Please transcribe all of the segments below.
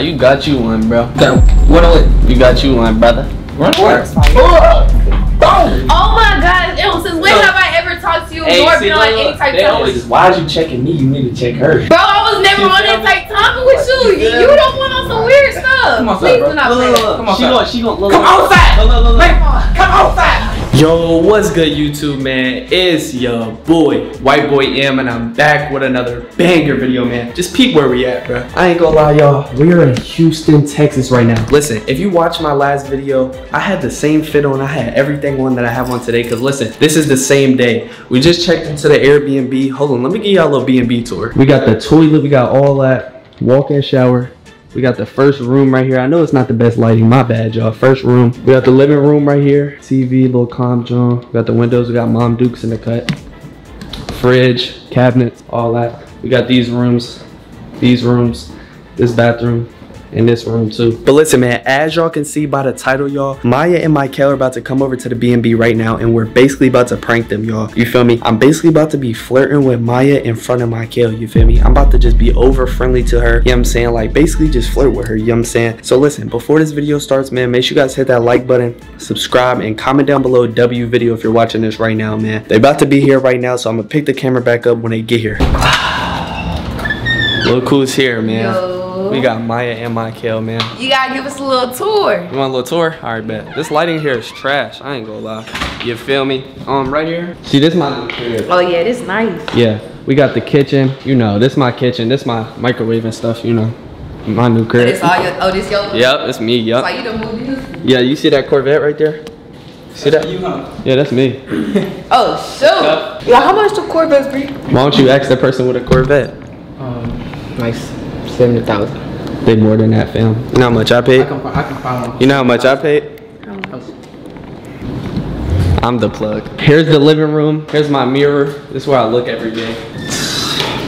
You got you one, bro. What on You got you one, brother. Run what? Oh my god, ew, since when have I ever talked to you or been on any type they of always, why is you checking me? You need to check her. Bro, I was never You on feel that me? type talking with you. You, you don't want on some weird stuff. Come on, Please bro. do not Look, play look, look. Come on, she gonna, she gonna look. Come outside. Look, look, look, look. Come outside. Yo, what's good, YouTube, man? It's your boy, White Boy M, and I'm back with another banger video, man. Just peep where we at, bro. I ain't gonna lie, y'all. We are in Houston, Texas right now. Listen, if you watched my last video, I had the same fit on. I had everything on that I have on today. Cause listen, this is the same day. We just checked into the Airbnb. Hold on, let me give y'all a little B&B tour. We got the toilet, we got all that. Walk-in shower. We got the first room right here. I know it's not the best lighting. My bad, y'all. First room. We got the living room right here. TV, little calm zone. We got the windows. We got Mom Dukes in the cut. Fridge, cabinets, all that. We got these rooms, these rooms, this bathroom, and this room too. But listen, man, as y'all can see by the title, y'all, Mya and Mykel are about to come over to the B&B right now, and we're basically about to prank them, y'all. You feel me? I'm basically about to be flirting with Mya in front of Mykel, you feel me? I'm about to just be over friendly to her, you know what I'm saying? Like, basically just flirt with her, you know what I'm saying? So listen, before this video starts, man, make sure you guys hit that like button, subscribe, and comment down below W video if you're watching this right now, man. They about to be here right now, so I'm gonna pick the camera back up when they get here. Look who's here, man. Yo. We got Mya and Mykel, man. You gotta give us a little tour. You want a little tour? All right, bet. This lighting here is trash. I ain't gonna lie. You feel me? Um, right here. See, this my new crib. Oh yeah, this nice. Yeah, we got the kitchen. You know, this my kitchen. This my microwave and stuff. You know, my new crib. This all your, oh, this your. Yep, it's me. So Yep. you done moved in? Yeah, you see that Corvette right there? See that? You huh? Yeah, that's me. Oh shoot. Yeah, how much the Corvettes be? Why don't you ask the person with a Corvette? Um, like seventy thousand. They more than that, fam. You know how much I I paid? can I can find. You know how much I paid? I'm the plug. Here's the living room. Here's my mirror. This is where I look every day.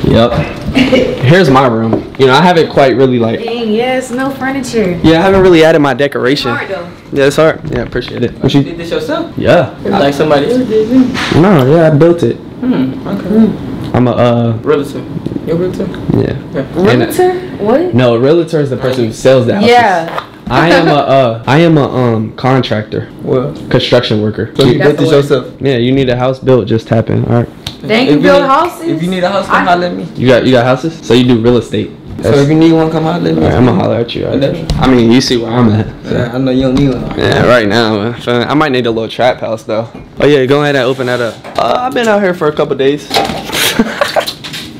Yep. Here's my room. You know, I haven't quite really like. Dang, yes, no furniture. Yeah, I haven't really added my decoration. Hard though. Yeah, it's hard. Yeah, appreciate it. What You you? did this yourself? Yeah. Like somebody else did. it? No, yeah, I built it. Hmm. Okay. I'm a uh, Realtor. Your realtor? yeah. And- Realtor? What? no, a realtor is the person who sells the houses. Yeah. I am a uh, I am a um contractor, Well, construction worker. so you built this the yourself. Yeah, you need a house built, just tap in. All right. Thank you build need- houses? If you need a house, come I- holler at me. You got you got houses, so you do real estate. So if you need one, come holler at me. All right, I'm gonna holler at you. all right? Whatever. I mean, you see where I'm at. so. Yeah, I know you don't need one. Yeah, right now, man. I might need a little trap house though. Oh yeah, go ahead and open that up. Uh, I've been out here for a couple days.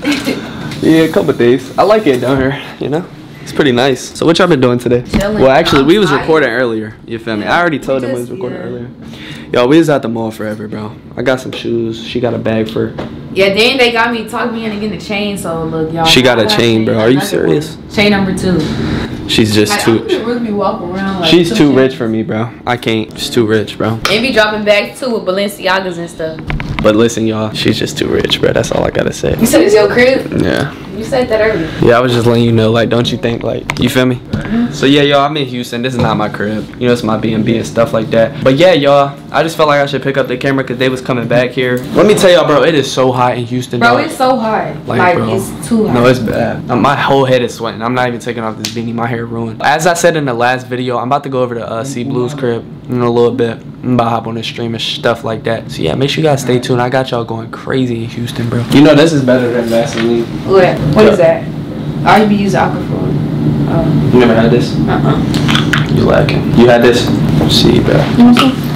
yeah, a couple days. I like it down here. You know, it's pretty nice. So what y'all been doing today? Chilling. Well, actually, I'm we was tired. recording earlier. You feel me? I already told them we was recording yeah. earlier. Yo, we was at the mall forever, bro. I got some shoes. She got a bag for. Yeah, then they got me talking me into getting a chain. So look, y'all. She got a chain, bro. Are you serious? one. Chain number two. She's just Like, too. Gonna really be walking around like. She's too chains. rich for me, bro. I can't. She's too rich, bro. And be dropping bags too with Balenciagas and stuff. But listen, y'all, she's just too rich, bro. That's all I gotta say. You said it's your crib. Yeah. You said that earlier. Yeah, I was just letting you know, like, don't you think, like, you feel me? Mm-hmm. So yeah, y'all, I'm in Houston. This is not my crib. You know, it's my B&B and stuff like that. But yeah, y'all, I just felt like I should pick up the camera because they was coming back here. Let me tell y'all, bro, it is so hot in Houston, Bro, dog. it's so hot. Like, Like, bro. it's too hot. No, it's bad. My whole head is sweating. I'm not even taking off this beanie. My hair ruined. As I said in the last video, I'm about to go over to uh, C Blue's crib in a little bit. I'm about to hop on the stream and stuff like that. So yeah, make sure you guys stay tuned. I got y'all going crazy in Houston, bro. You know this is better than Vaseline. What? What is that? I already be using Aquaphor. Oh. You never had this? Uh-uh. You lacking. You had this? Let's see, bro.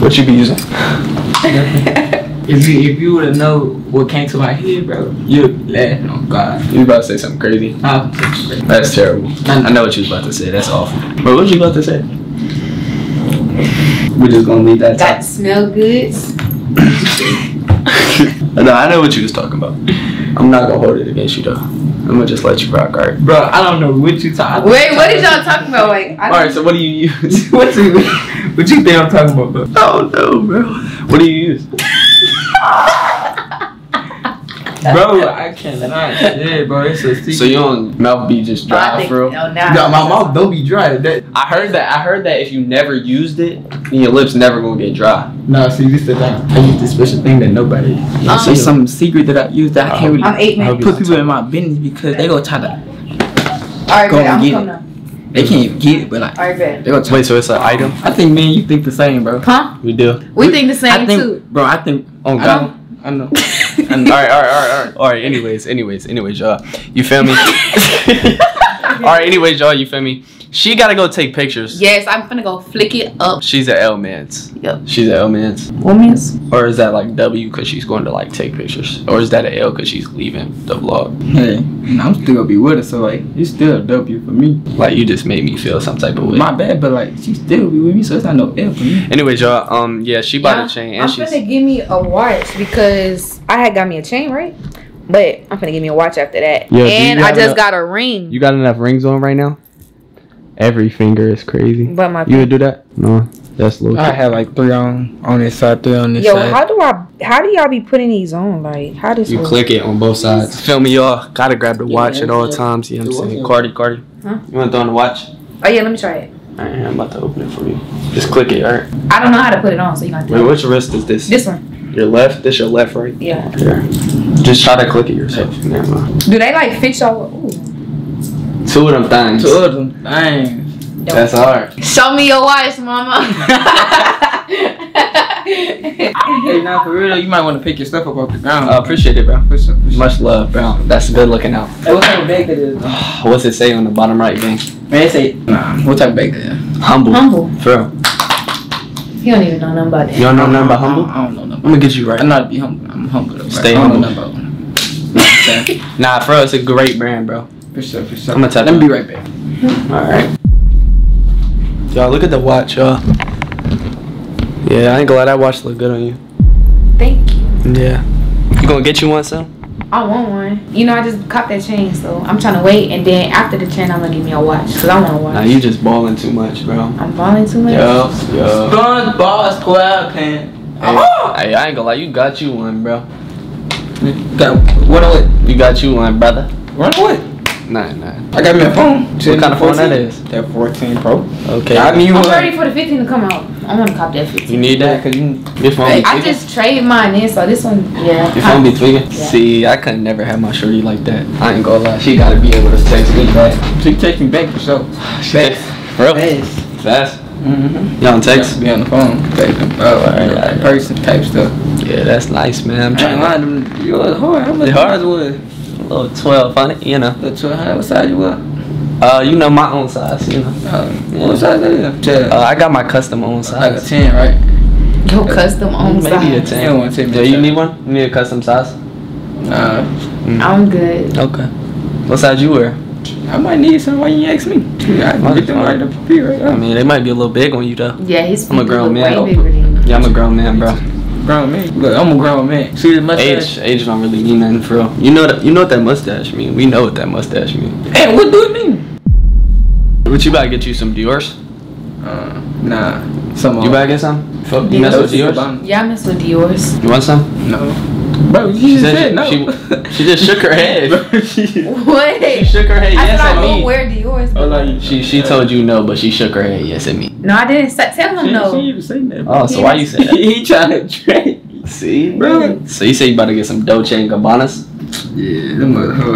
What you be using? If you if you would have know what came to my head, bro, you'd laugh. Oh God. You about to say something crazy. Uh, That's terrible. I know what you was about to say. That's awful. But what you about to say? We're just gonna leave that. That smell good. no, I know what you was talking about. I'm not gonna hold it against you though. I'm gonna just let you rock, alright? bro, I don't know what you talking. Wait, what did y'all talking about? Like, Alright, so what do you use? what you what you think I'm talking about, bro? oh no, bro. What do you use? Bro, I cannot. Yeah, bro, it's a secret. So you don't mouth be just dry, think, bro? no, nah. Yo, my mouth don't be dry. That I heard that. I heard that if you never used it, then your lips never gonna get dry. no, see this the thing. I use this special thing that nobody. Um, It's some secret that I use that I can't really I'm eight minutes. put people in my business because they gonna try to. All right, Go wait, I'm get coming it. now. They can't get it, but like Alright, bet. they gonna talk. Wait, so it's an item? I think me and you think the same, bro. Huh? We do. We think the same I think, too. bro. I think. Oh I God. know. I know. all right, all right, all right, all right. All right. Anyways, anyways, anyways, y'all. You feel me? all right. Anyways, y'all. You feel me? She gotta go take pictures. Yes, I'm finna go flick it up. She's at L Mans. Yep. She's at L Mans. Women's. Or is that like W because she's going to like take pictures? Or is that an L because she's leaving the vlog? Hey, and I'm still gonna be with her, so like it's still a W for me. Like you just made me feel some type of way. My bad, but like she still be with me, so it's not no L for me. Anyways, y'all. Um, yeah, she bought Yeah, a chain and I'm she's. finna give me a watch because I had got me a chain, right? But I'm finna give me a watch after that. Yeah, and I just enough- got a ring. You got enough rings on right now? Every finger is crazy. but my You would do that? No, that's low. I had like three on on this side, three on this Yo, side. how do I? How do y'all be putting these on? Like, how does You work? click it on both sides. Feel me, y'all. Gotta grab the watch at all times. You know what I'm saying? Cardi, Cardi. Huh? You want to throw on the watch? Oh yeah, let me try it. Alright, I'm about to open it for you. Just click it, alright? I don't know how to put it on, so you gotta Wait, tell. me. which wrist is this? This one. Your left? This your left, right? Yeah. Here. Just try to click it yourself. Never mind. Do they like fit y'all? Two of them things. Two of them things. That's hard. Show me your watch, mama. Hey, now for real, you might want to pick your stuff up off the ground. Uh, appreciate it, bro. For sure, for sure. Much love, bro. That's good looking out. Hey, what type of bag that is? though? What's it say on the bottom right, gang? Man, they say nah. What type of bag that is? Humble. Humble. For real. He don't even know nothing about You that. don't know nothing about humble? I don't know nothing. I'm gonna get you right. I'm not to be humble. I'm humble. Though, Stay I don't humble. know nothing about. You know what I'm saying? Nah, for real, it's a great brand, bro. For sure, for sure. I'ma tap Let me in. be right back. Alright. Y'all, look at the watch, y'all. Yeah, I ain't gonna lie, that watch look good on you. Thank you. Yeah. You gonna get you one, son? I want one. You know, I just caught that chain, so I'm trying to wait, and then after the chain, I'm gonna give me a watch, cause I want a watch. Nah, you just balling too much, bro. I'm balling too much. Yo, yo. SpongeBob SquarePants. Hey, oh! hey, I ain't gonna lie, you got you one, bro. You Got what away? You got you one, brother. Run away. Nah, nah. I got me a phone. What kind of phone that is? That 14 Pro. Okay. I mean, I'm want- ready for the 15 to come out. I want to cop that 15. You need that? Cause you, your phone Hey, be I just traded mine in, so this one, yeah. Your phone be tweaking? Yeah. See, I could never have my shorty like that. I ain't gonna lie, she gotta be able to text me back. She text me back for sure. Fast. Real Fast. fast. Mm-hmm. You on text? Be on the phone. Texting, bro. Alright, alright. Person type stuff. Yeah, that's nice, man. I'm I ain't trying lying. them- You was hard. How much They hard? size was? A little 12 on it, you know. The 1200. What size you was? Uh, you know my own size, you know. Uh, What size that is? Ten. Uh, I got my custom own size. like a 10, right? Your custom own Maybe a size. 10. You don't want to take me Yeah, to you ten. need one? You need a custom size? Nah. I'm good. Okay. What size you wear? I might need some. Why you ask me? I can get them right up here right I mean, they might be a little big on you though. Yeah, his I'm a grown man. way bigger than you. Yeah, I'm a grown man, bro. Grown man. Look, I'm a grown man. See the mustache? Age, age don't really mean nothing for real. You know that. You know what that mustache mean. We know what that mustache mean. Hey, what do it mean? What you about to get you some Dior's? Uh, nah. Some You about to get some? Fuck, You mess with Dior's? Yeah, I mess with Dior's. You want some? No. Bro, you She just said said she- no. she- she just shook her head. Bro, she- What? She shook her head I yes said I at won't wear Dior's. Oh, like, She she told you no, but she shook her head yes at me. No, I didn't sa- tell him She, no. she even saying that. Oh, so why you say that? he trying to trade. See, Bro. So you say you about to get some Dolce and Gabbanas? Yeah, them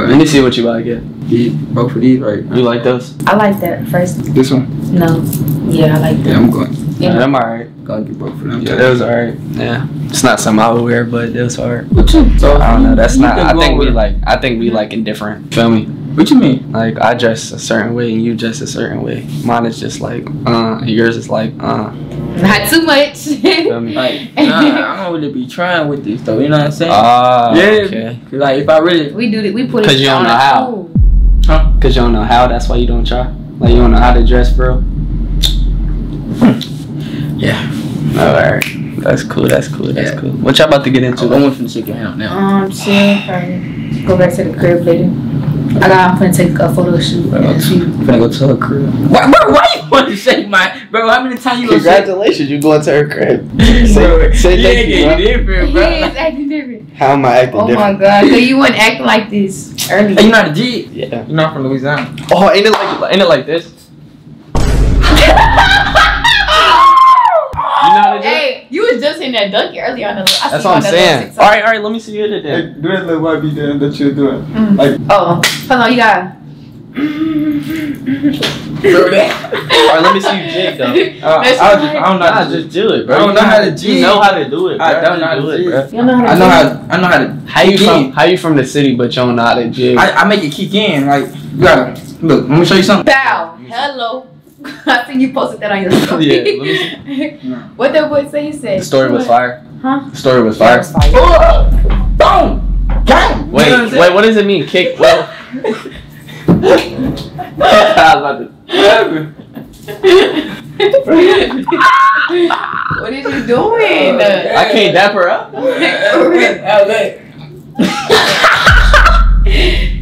Let me see what you about to get. Get both of these right now. You like those? I like that first. This one? No. Yeah, I like Yeah, that. I'm going. Yeah, I'm alright. Gonna get both of them. Yeah, those alright. Yeah, it's not something I would wear, but those alright. What you? So I don't know. That's not. I think we with- like. I think we like indifferent. Feel me? What you mean? Like I dress a certain way and you dress a certain way. Mine is just like uh. Yours is like uh. Not too much. Feel me? Like, nah, I don't really be trying with this though. You know what I'm saying? Ah. yeah. Okay. 'Cause, Like, if I really, we do it. We put it 'Cause you don't on know the how. food. huh? Cause you don't know how. That's why you don't try. Like you don't know how to dress, bro. Yeah. Alright. That's cool. That's cool. That's Yeah. cool. What y'all about to get into? So I want from the chicken out now. Um, chill. Probably go back to the crib later. I got. I'm gonna take a photo shoot. Bro, I'm gonna go to her crib. Why, bro, why you want to shake my, bro? How many times you gonna shake? Congratulations, you going to her crib. Bro, Say, say you thank you, getting bro. different, He bro. is acting different. How am I acting Oh my god, so you weren't acting like this earlier. Hey, you not a G? Yeah. You're not from Louisiana. Oh, ain't it like ain't it like this? You in that donkey earlier on the. I That's seen what I'm on that little saying. All right, all right. Let me see you today. do that little white beat that you're doing. Mm. Like- oh, hold on, you got. Bro, that- All right, let me see you jig though. Uh, That's I, was just. I don't know how Nah, just just. do it, bro. I don't know how to jig. You know how to do it, bro. I don't know how do to it, jig. bro. You know how to I know how. I know how to. How you kick from? in. How you from the city, but you don't know how to jig? I, I make it kick in. Like you gotta look. Let me show you something. Bow. Hello. I think you posted that on your story. Yeah, let me No. what that boy say? He said. the story was fire. Huh? The story was That fire. was fire. Oh, boom, gang. Wait, You know what wait. What does it mean? Kick? Well. I was about what is you doing? I can't dap her up.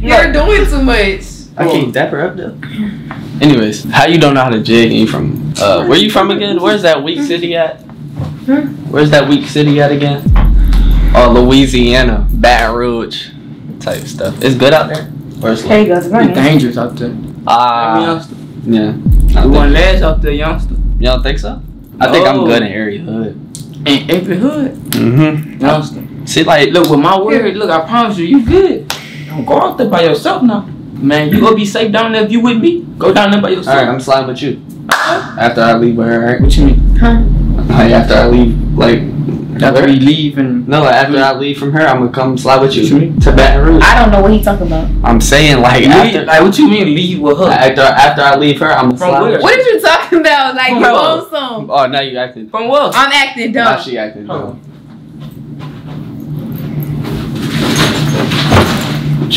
You're doing too much. I can't dap her up though. Anyways, how you don't know how to jig? And you from? Uh, where you from again? Where's that weak city at? Where's that weak city at again? Oh, Louisiana, Baton Rouge, type stuff. It's good out there. Where's There you go. It's It's running. dangerous out there. Ah, youngster. yeah. We I want think, last out there, youngster. you don't think so? I think I'm good in area hood. In every hood, Mm-hmm. youngster. See, like, Look, with my word, look, I promise you, you good. Don't go out there by yourself now. Man, you gonna be safe down there if you with me. Go down there by yourself. right, I'm sliding with you after I leave with her. All right? What you mean? Huh? Like after I leave, like After we leave and no, like after I leave from her, I'm gonna come slide with you What you to Baton Rouge. I don't know what he talking about. I'm saying like leave, after like what you mean leave with her? after after I leave her, I'm gonna From slide. where? with What are you talking about? Like you Bro. want some? Oh, now you acting. From what? I'm acting dumb. Now dumb. she acting. Dumb. What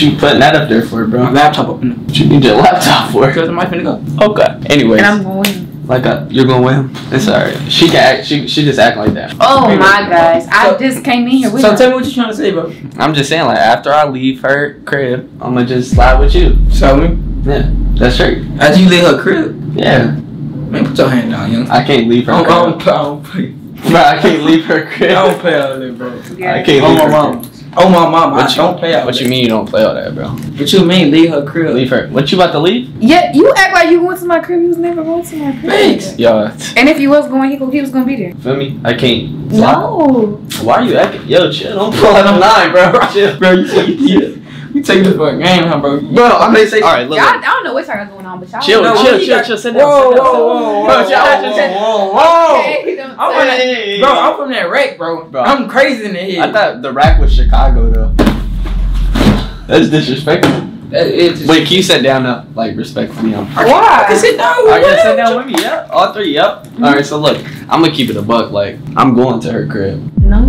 you putting that up there for, My bro? laptop up in the What you need your laptop for? because I might finna go. Okay. Anyways, And I'm going. like uh, you're going with him. It's alright. She can act. She she just act like that. Oh my gosh! I So- just came in here with So him. tell me what you're trying to say, bro. I'm just saying like after I leave her crib, I'm gonna just slide with you. So me, Yeah, that's right. as you leave her crib, Yeah, man, put your hand down, young. I can't leave her. I don't, I crib. don't, I don't play. Bro, I can't leave her crib. I crib. don't play all that, bro. I can't Oh leave my her mom. crib. Oh my mom, I you- don't play all What you mean you don't play all that, bro? What you mean leave her crib? Leave her. What you about to leave? Yeah, you act like you went to my crib. You was never going to my crib. Thanks. Yo, And if you was going, he, go- he was gonna be there. feel me? I can't. No. Why are you acting? Yo, chill. Don't pull out a nine, bro. Chill. Bro, you, you, you take this for a game, huh, bro? Bro, I'm gonna say. All right, look. Y'all, I don't know what's going on, but y'all. Chill, No, chill, he chill, got- chill. Sit down. Whoa, sit down. whoa, whoa, Bro, whoa, chill, whoa, chill, chill. whoa, whoa. Okay, don't I'm say on that. Bro, I'm from that wreck, bro. Bro. I'm crazy in the head. I thought the rack was Chicago though. That's disrespectful. That- it Wait, can you sit down now? Like respectfully, um. I can Why? sit down All with right, you. sit down with me. yep. all three. Yep. All right, so look, I'm gonna keep it a buck. Like I'm going to her crib. No,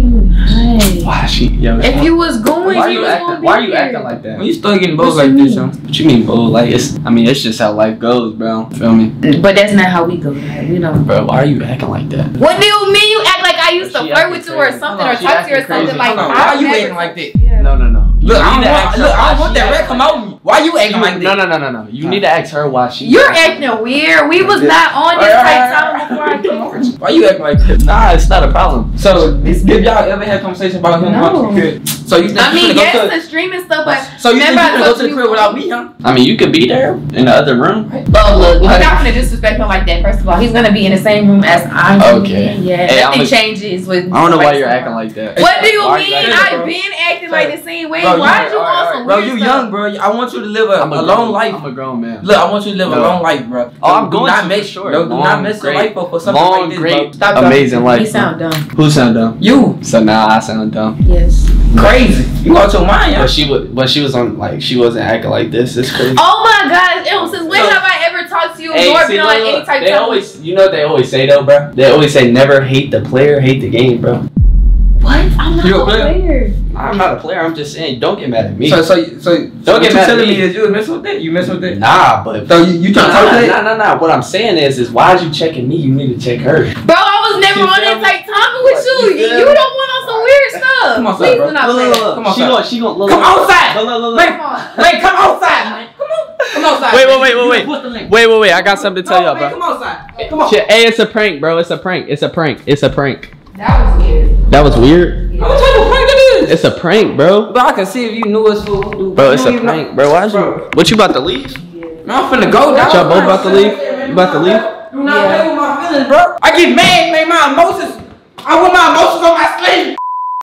you not. Why she? Yo, If you was going, why are you you was acting? Why are you acting like that? When you start getting both What like this, mean? huh? What you mean, bro? Like it's. I mean, it's just how life goes, bro. Feel me, But that's not how we go. Like, we don't. bro? Why are you acting like that? What do you mean? You act like I used to She flirt acting with you or something, Hold or talk to you or she something like. Hold on, I've you acting like that? Yeah. No, no, no. You Look, I need don't want, look, I don't want that red acting come like out me. Why you acting like No, that? no, no, no, no. You need to ask her why she. You're acting weird. We was Yeah. not on this right, type alright, time before I came over. Why you acting like that? Nah, it's not a problem. So, this, have y'all ever had conversation about him No. going to the crib? So you think I you mean, finna go yes, to the streaming stuff, but So you think you Remember I go to the you- crib without me, huh? I mean, you could be there in the other room. Oh look, you're not gonna disrespect him like that. First of all, he's gonna be in the same room as I'm. Okay. Yeah. Hey, nothing changes with. I don't know why you're acting like that. What do you Why are you mean? acting- like that, I've been acting like the same way. Why you- did you alright, want alright. some Bro, you stuff? young, bro. I want you to live a, I'm a a long life. I'm a grown man. Look, I want you to live No. a long life, bro. Oh, I'm Do going not to, make sure. No, do Long, not mess your life up for something long, like this, great, bro. Stop amazing talking. life. You sound dumb. Who sound dumb? You So now I sound dumb. Yes. crazy. You out your mind, yeah? But she was, but she was on like she wasn't acting like this. It's crazy. Oh my gosh, ew, since when So- have I ever talked to you Hey, or see, been on look, any look, type they of always, you know, what they always say though, bro. They always say never hate the player, hate the game, bro. What? I'm not You a a player? player. I'm not a player. I'm just saying, don't get mad at me. So, so, so, Don't what get you mad at telling me. me is you was messing with that? You messing with that? nah, but So you, you trying to talk to that? nah, nah, nah. What I'm saying is, is why'd you checking me? You need to check her. Bro, I was never You on feel that me? type time with Like, you. you You, feel you me? don't want on some weird stuff. Come on, Please bro. do not play. look, look. Come on, she son. going, she going. Look, Come outside. Look, look, look, look. Wait, Come on. wait, come outside. Come on, come outside. Wait, man. wait, wait, wait, What's the link? Wait, wait, wait. I got something to tell No, y'all, bro. Come outside. Come on. Hey, it's a prank, bro. It's a prank. It's a prank. It's a prank. That was weird. That was weird. What type of prank it is? It's a prank, bro. Bro, I can see if you knew us for. Bro, it's a know- prank, bro. Why'd you? What you about to leave? Man, I'm finna go, dog. Y'all both about to leave? You about to leave? Do not play with my feelings, bro. I get mad, man. My emotions. I want my emotions on my sleeve.